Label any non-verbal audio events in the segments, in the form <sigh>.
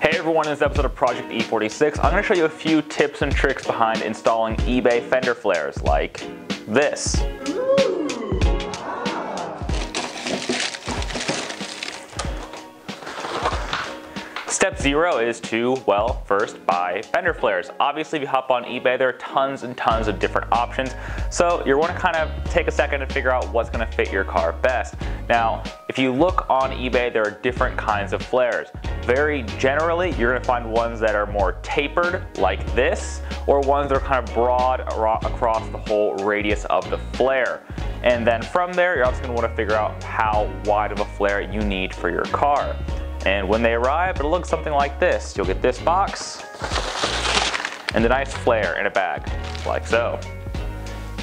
Hey everyone, in this episode of Project E46, I'm going to show you a few tips and tricks behind installing eBay fender flares like this. Step zero is to, well, first buy fender flares. Obviously, if you hop on eBay, there are tons and tons of different options. So you want to kind of take a second to figure out what's going to fit your car best. Now, if you look on eBay, there are different kinds of flares. Very generally, you're to find ones that are more tapered, like this, or ones that are kind of broad across the whole radius of the flare. And then from there, you're also want to figure out how wide of a flare you need for your car. And when they arrive, it'll look something like this. You'll get this box and a nice flare in a bag, like so.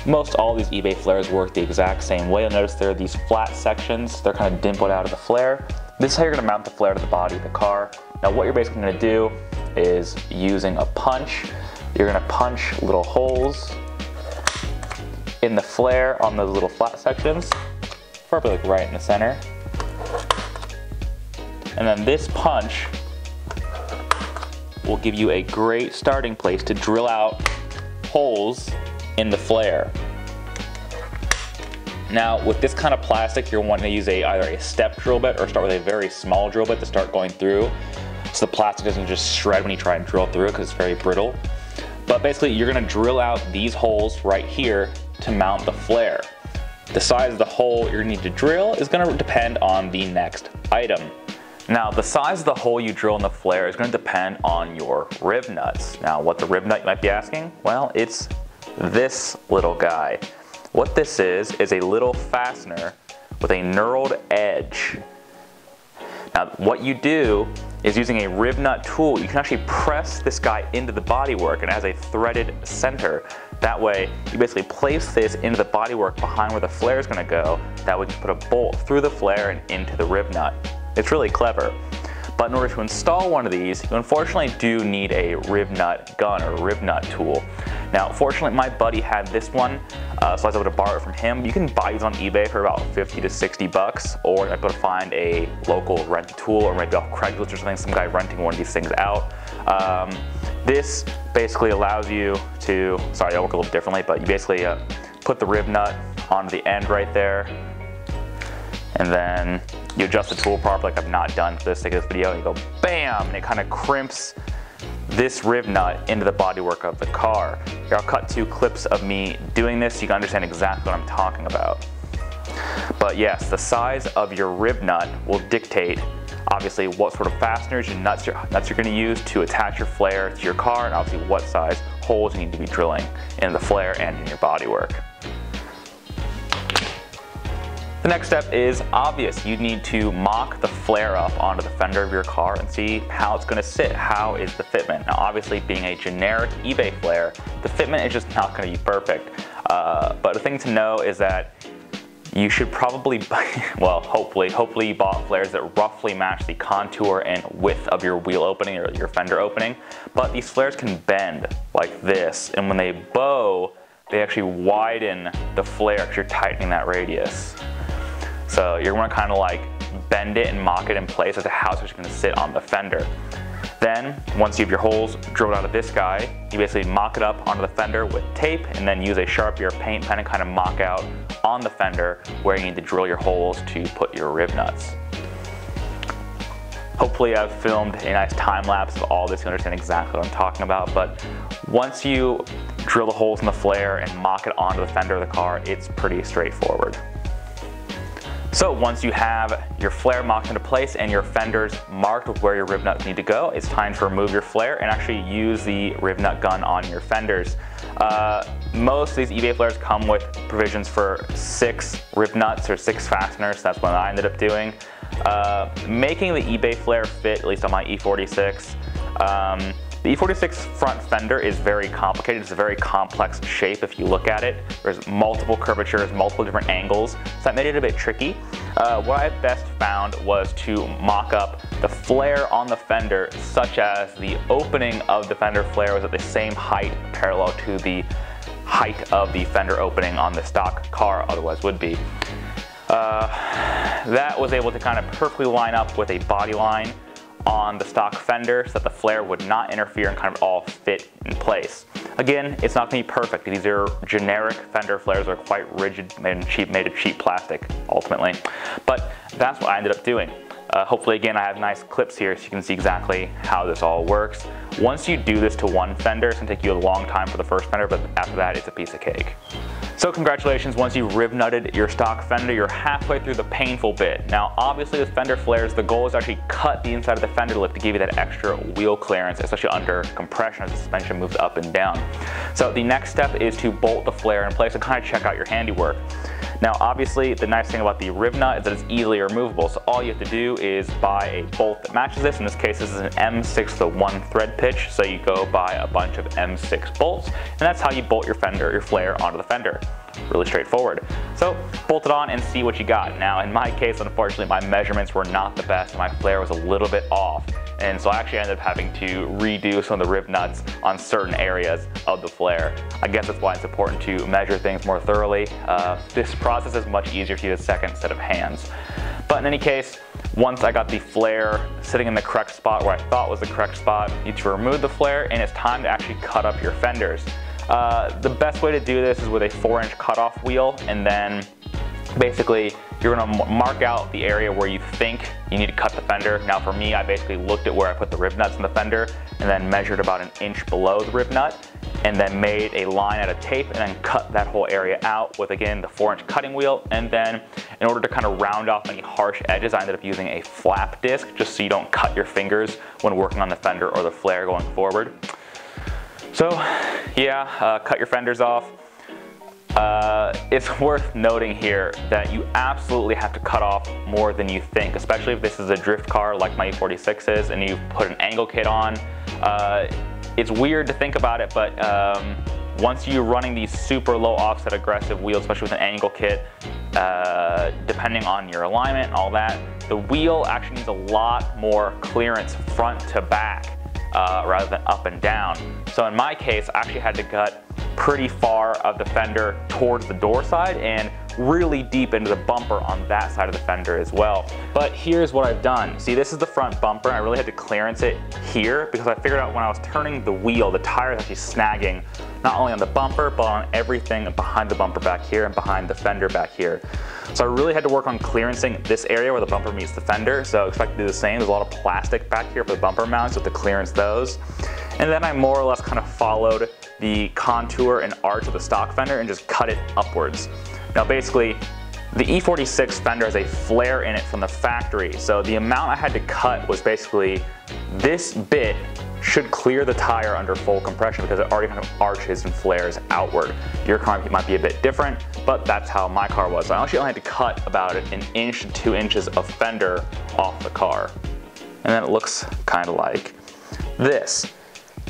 Most all these eBay flares work the exact same way. You'll notice there are these flat sections. They're kind of dimpled out of the flare. This is how you're gonna mount the flare to the body of the car. Now what you're basically gonna do is using a punch, you're gonna punch little holes in the flare on those little flat sections, probably like right in the center. And then this punch will give you a great starting place to drill out holes in the flare. Now with this kind of plastic you're wanting to use a either a step drill bit or start with a very small drill bit to start going through so the plastic doesn't just shred when you try and drill through it because it's very brittle. But basically you're going to drill out these holes right here to mount the flare. The size of the hole you're to need to drill is going to depend on the next item. Now the size of the hole you drill in the flare is going to depend on your riv nuts. Now what the riv nut you might be asking? Well it's this little guy. What this is, is a little fastener with a knurled edge. Now what you do is using a riv nut tool, you can actually press this guy into the bodywork and it has a threaded center. That way, you basically place this into the bodywork behind where the flare is going to go. That way you can put a bolt through the flare and into the riv nut. It's really clever. But in order to install one of these, you unfortunately do need a riv nut gun or riv nut tool. Now, fortunately, my buddy had this one, uh, so I was able to borrow it from him. You can buy these on eBay for about 50 to 60 bucks, or able to find a local rent tool, or maybe off Craigslist or something, some guy renting one of these things out. Um, this basically allows you to, sorry, I work a little differently, but you basically uh, put the riv nut onto the end right there, and then you adjust the tool properly like I've not done for this sake of this video, and you go BAM! And it kind of crimps this riv nut into the bodywork of the car. Here I'll cut two clips of me doing this so you can understand exactly what I'm talking about. But yes, the size of your riv nut will dictate obviously what sort of fasteners and nuts you're, nuts you're going to use to attach your flare to your car and obviously what size holes you need to be drilling in the flare and in your bodywork. The next step is obvious. You need to mock the flare up onto the fender of your car and see how it's gonna sit. How is the fitment? Now obviously being a generic eBay flare, the fitment is just not gonna be perfect. Uh, but the thing to know is that you should probably, <laughs> well, hopefully, hopefully you bought flares that roughly match the contour and width of your wheel opening or your fender opening. But these flares can bend like this, and when they bow, they actually widen the flare because you're tightening that radius. So you're gonna kind of like bend it and mock it in place as a house is gonna sit on the fender. Then, once you have your holes drilled out of this guy, you basically mock it up onto the fender with tape and then use a Sharpie or paint pen and kind of mock out on the fender where you need to drill your holes to put your riv nuts. Hopefully I've filmed a nice time lapse of all this, you understand exactly what I'm talking about, but once you drill the holes in the flare and mock it onto the fender of the car, it's pretty straightforward. So once you have your flare mocked into place and your fenders marked with where your riv nuts need to go, it's time to remove your flare and actually use the riv nut gun on your fenders. Uh, most of these eBay flares come with provisions for six riv nuts or six fasteners. That's what I ended up doing. Uh, making the eBay flare fit, at least on my E46, um, the E46 front fender is very complicated. It's a very complex shape if you look at it. There's multiple curvatures, multiple different angles, so that made it a bit tricky. Uh, what I best found was to mock up the flare on the fender such as the opening of the fender flare was at the same height parallel to the height of the fender opening on the stock car otherwise would be. Uh, that was able to kind of perfectly line up with a body line on the stock fender so that the flare would not interfere and kind of all fit in place. Again, it's not gonna be perfect. These are generic fender flares are quite rigid, made, cheap, made of cheap plastic, ultimately. But that's what I ended up doing. Uh, hopefully again I have nice clips here so you can see exactly how this all works. Once you do this to one fender, it's gonna take you a long time for the first fender, but after that it's a piece of cake. So congratulations, once you riv nutted your stock fender, you're halfway through the painful bit. Now obviously with fender flares, the goal is to actually cut the inside of the fender lip to give you that extra wheel clearance, especially under compression as the suspension moves up and down. So the next step is to bolt the flare in place and kind of check out your handiwork. Now obviously the nice thing about the riv nut is that it's easily removable. So all you have to do is buy a bolt that matches this. In this case this is an M6 to 1 thread pitch. So you go buy a bunch of M6 bolts and that's how you bolt your fender, your flare onto the fender really straightforward. So bolt it on and see what you got. Now in my case, unfortunately, my measurements were not the best. My flare was a little bit off. And so I actually ended up having to redo some of the riv nuts on certain areas of the flare. I guess that's why it's important to measure things more thoroughly. Uh, this process is much easier if you use a second set of hands. But in any case, once I got the flare sitting in the correct spot where I thought was the correct spot, you need to remove the flare and it's time to actually cut up your fenders. Uh, the best way to do this is with a 4 inch cutoff wheel and then basically you're gonna mark out the area where you think you need to cut the fender. Now for me, I basically looked at where I put the riv nuts in the fender and then measured about an inch below the riv nut and then made a line out of tape and then cut that whole area out with again the 4 inch cutting wheel and then in order to kind of round off any harsh edges I ended up using a flap disc just so you don't cut your fingers when working on the fender or the flare going forward. So yeah, uh, cut your fenders off. Uh, it's <laughs> worth noting here that you absolutely have to cut off more than you think, especially if this is a drift car like my E46 is and you've put an angle kit on. Uh, it's weird to think about it, but um, once you're running these super low offset aggressive wheels, especially with an angle kit, uh, depending on your alignment and all that, the wheel actually needs a lot more clearance front to back uh, rather than up and down. So in my case, I actually had to cut pretty far of the fender towards the door side and really deep into the bumper on that side of the fender as well. But here's what I've done. See, this is the front bumper. I really had to clearance it here because I figured out when I was turning the wheel, the tire is actually snagging not only on the bumper, but on everything behind the bumper back here and behind the fender back here. So I really had to work on clearancing this area where the bumper meets the fender. So expect to do the same. There's a lot of plastic back here for the bumper mounts, so to clearance those. And then I more or less kind of followed the contour and arch of the stock fender and just cut it upwards. Now basically, the E46 fender has a flare in it from the factory, so the amount I had to cut was basically this bit should clear the tire under full compression because it already kind of arches and flares outward. Your car might be a bit different, but that's how my car was. I actually only had to cut about an inch to two inches of fender off the car. And then it looks kind of like this.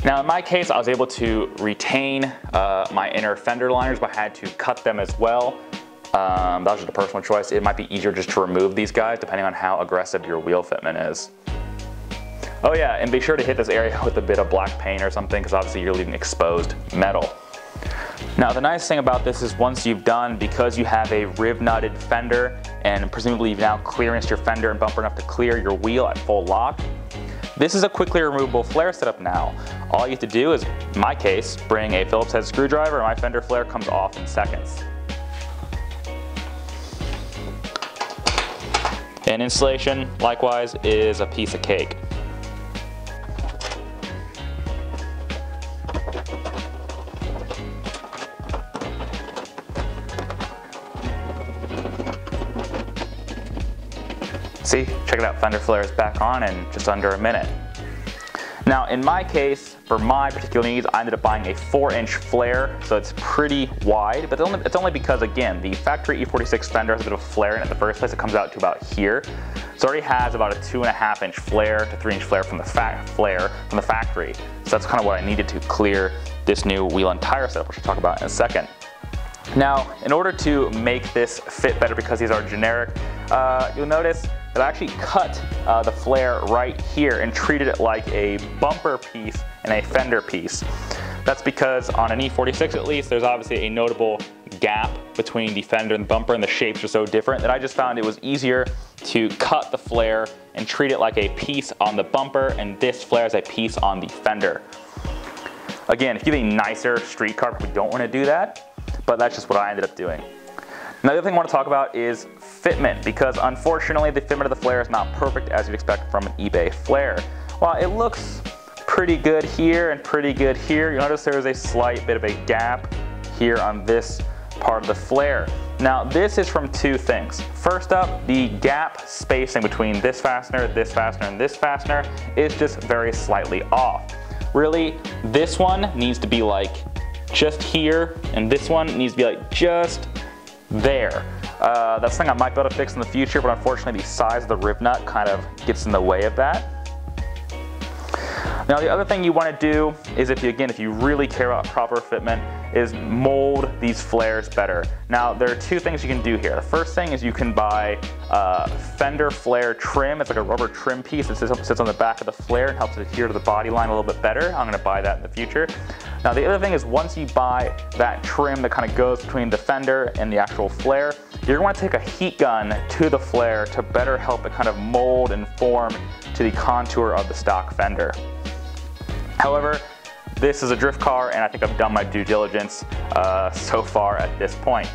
Now in my case, I was able to retain uh, my inner fender liners, but I had to cut them as well. Um, that was just a personal choice. It might be easier just to remove these guys depending on how aggressive your wheel fitment is. Oh yeah, and be sure to hit this area <laughs> with a bit of black paint or something because obviously you're leaving exposed metal. Now the nice thing about this is once you've done, because you have a riv nutted fender and presumably you've now clearanced your fender and bumper enough to clear your wheel at full lock, this is a quickly removable flare setup now. All you have to do is, in my case, bring a Phillips head screwdriver and my fender flare comes off in seconds. And installation, likewise, is a piece of cake. See, check it out, fender flare is back on in just under a minute. Now in my case, for my particular needs, I ended up buying a 4 inch flare, so it's pretty wide, but it's only, because again, the factory E46 fender has a bit of flare in it in the first place. It comes out to about here. So it already has about a two and a half inch flare to three inch flare from the flare from the factory. So that's kind of what I needed to clear this new wheel and tire setup, which I'll talk about in a second. Now, in order to make this fit better because these are generic, uh, you'll notice that actually cut uh, the flare right here and treated it like a bumper piece and a fender piece. That's because on an E46 at least, there's obviously a notable gap between the fender and the bumper and the shapes are so different that I just found it was easier to cut the flare and treat it like a piece on the bumper and this flare as a piece on the fender. Again, if you have a nicer street car, we don't want to do that, but that's just what I ended up doing. Another thing I want to talk about is fitment because unfortunately the fitment of the flare is not perfect as you'd expect from an eBay flare. While it looks pretty good here and pretty good here, you notice there is a slight bit of a gap here on this part of the flare. Now this is from two things. First up, the gap spacing between this fastener, this fastener, and this fastener is just very slightly off. Really, this one needs to be like just here, and this one needs to be like just there. Uh, that's something I might be able to fix in the future, but unfortunately the size of the riv nut kind of gets in the way of that. Now the other thing you want to do is if you, again, if you really care about proper fitment, is mold these flares better. Now there are two things you can do here. The first thing is you can buy uh, fender flare trim. It's like a rubber trim piece that sits on the back of the flare and helps it adhere to the body line a little bit better. I'm gonna buy that in the future. Now the other thing is once you buy that trim that kind of goes between the fender and the actual flare, you're gonna to take a heat gun to the flare to better help it kind of mold and form to the contour of the stock fender. However, this is a drift car and I think I've done my due diligence uh, so far at this point.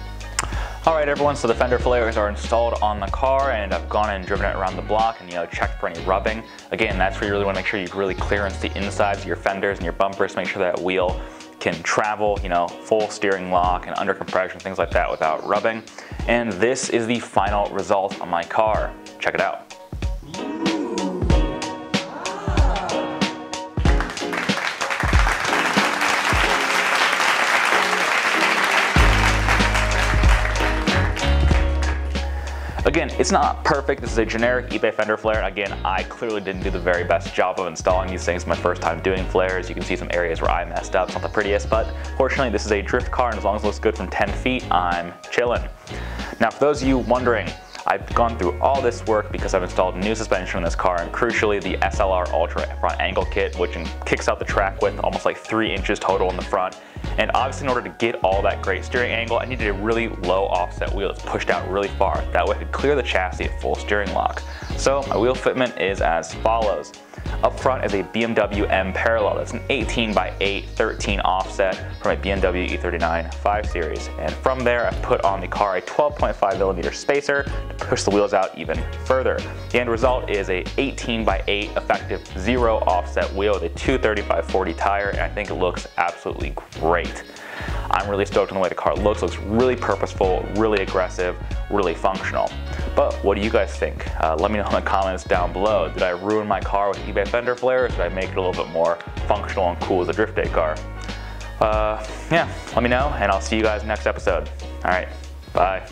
Alright everyone, so the fender flares are installed on the car and I've gone and driven it around the block and you know checked for any rubbing. Again, that's where you really want to make sure you really clearance the insides of your fenders and your bumpers, make sure that wheel can travel, you know, full steering lock and under compression, things like that without rubbing. And this is the final result on my car. Check it out. Again, it's not perfect. This is a generic eBay fender flare. Again, I clearly didn't do the very best job of installing these things my first time doing flares. You can see some areas where I messed up. It's not the prettiest, but fortunately this is a drift car and as long as it looks good from 10 feet, I'm chilling. Now for those of you wondering, I've gone through all this work because I've installed new suspension in this car and crucially the SLR Ultra front angle kit which kicks out the track width almost like 3 inches total in the front and obviously in order to get all that great steering angle I needed a really low offset wheel that's pushed out really far. That way I could clear the chassis at full steering lock. So my wheel fitment is as follows. Up front is a BMW M Parallel. That's an 18 by 8, 13 offset from a BMW E39 5 Series. And from there, I put on the car a 12.5 millimeter spacer to push the wheels out even further. The end result is a 18 by 8 effective zero offset wheel with a 235/40 tire, and I think it looks absolutely great. I'm really stoked on the way the car looks. Looks really purposeful, really aggressive, really functional. But what do you guys think? Uh, let me know in the comments down below. Did I ruin my car with eBay fender flares? did I make it a little bit more functional and cool as a drift day car? Uh, yeah, let me know and I'll see you guys next episode. All right, bye.